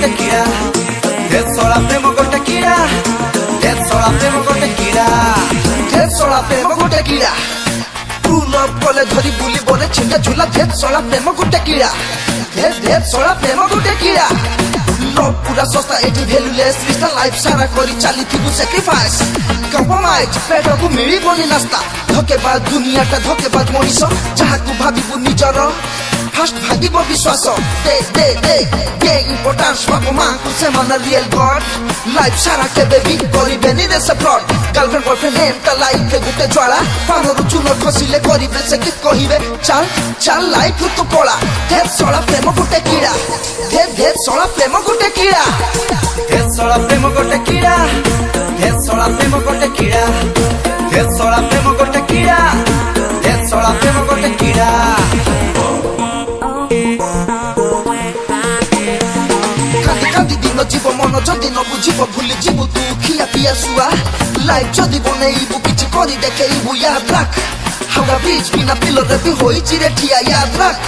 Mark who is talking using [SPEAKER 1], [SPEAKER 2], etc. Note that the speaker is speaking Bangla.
[SPEAKER 1] করতে কিরা ঢের সরা প্রেম করতে কিরা ঢের সরা প্রেম করতে কিরা
[SPEAKER 2] ঢের সরা প্রেম করতে কিরা পুনব কলে ধরি বুলি বলে চিন্তা ঝুলা ঢের সরা প্রেম করতে কিরা ঢের ঢের সরা প্রেম করতে কিরা সব পুরা সস্তা, এটি ভ্যালুলেস মিস্টার লাইফ সারা করি চালিথিবু স্যাক্রিফাইস কম্প্রোমাইজ পেটকু মিলিবনি নাস্তা। ধকেবাদ দুনিয়াটা ধকেবাদ মনিষ যাহাকু ভাবিবু নিজর। ফার্স্ট ভাগিব বিশ্বাস। দে দে দে। Potasz ma po manku, sema na real god Life সারা কেবে বিগ করিবে নিরে সে ফ্রড গার্লফ্রেন্ড বয়ফ্রেন্ড এমটা লাইফে গুটে জ্বালা পানরু চুনর খসিলে করিবে সে কি কহিবে? চাল চাল লাইফ তো পড়া ধের সলা প্রেম গুটে কিড়া। ধের ধের সলা প্রেম গুটে কিড়া।
[SPEAKER 1] ধের সলা প্রেম গুটে কিড়া। ধের সলা প্রেম গুটে কিড়া। ধের সলা
[SPEAKER 2] ଯିବ ମନ ଯଦି ନ ବୁଝିବ ଭୁଲି ଯିବୁ ତୁ ଖିଆ ପିଆ ଶୁଆ ଲାଇଫ ଯଦି ବନେଇବୁ କିଛି କରି ଦେଖେଇବୁ ୟାଦ ରାଖ ହାଉଡା ବ୍ରିଜ ବିନା ପିଲରେ ବି ହୋଇଛି ରେ ଠିଆ ୟାଦ ରାଖ